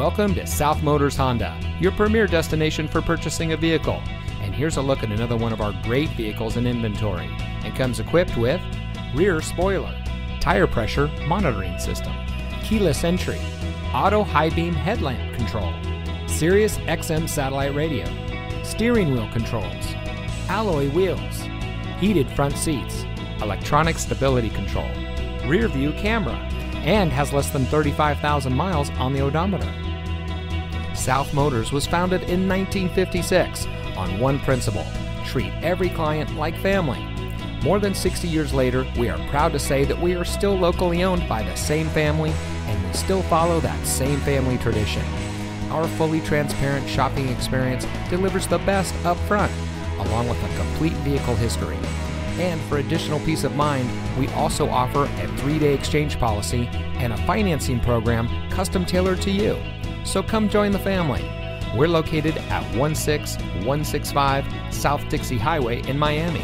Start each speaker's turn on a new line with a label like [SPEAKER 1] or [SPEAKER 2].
[SPEAKER 1] Welcome to South Motors Honda, your premier destination for purchasing a vehicle. And here's a look at another one of our great vehicles in inventory. And comes equipped with rear spoiler, tire pressure monitoring system, keyless entry, auto high beam headlamp control, Sirius XM satellite radio, steering wheel controls, alloy wheels, heated front seats, electronic stability control, rear view camera, and has less than 35,000 miles on the odometer. South Motors was founded in 1956 on one principle treat every client like family. More than 60 years later, we are proud to say that we are still locally owned by the same family and we still follow that same family tradition. Our fully transparent shopping experience delivers the best up front, along with a complete vehicle history. And for additional peace of mind, we also offer a three day exchange policy and a financing program custom tailored to you. So come join the family. We're located at 16165 South Dixie Highway in Miami.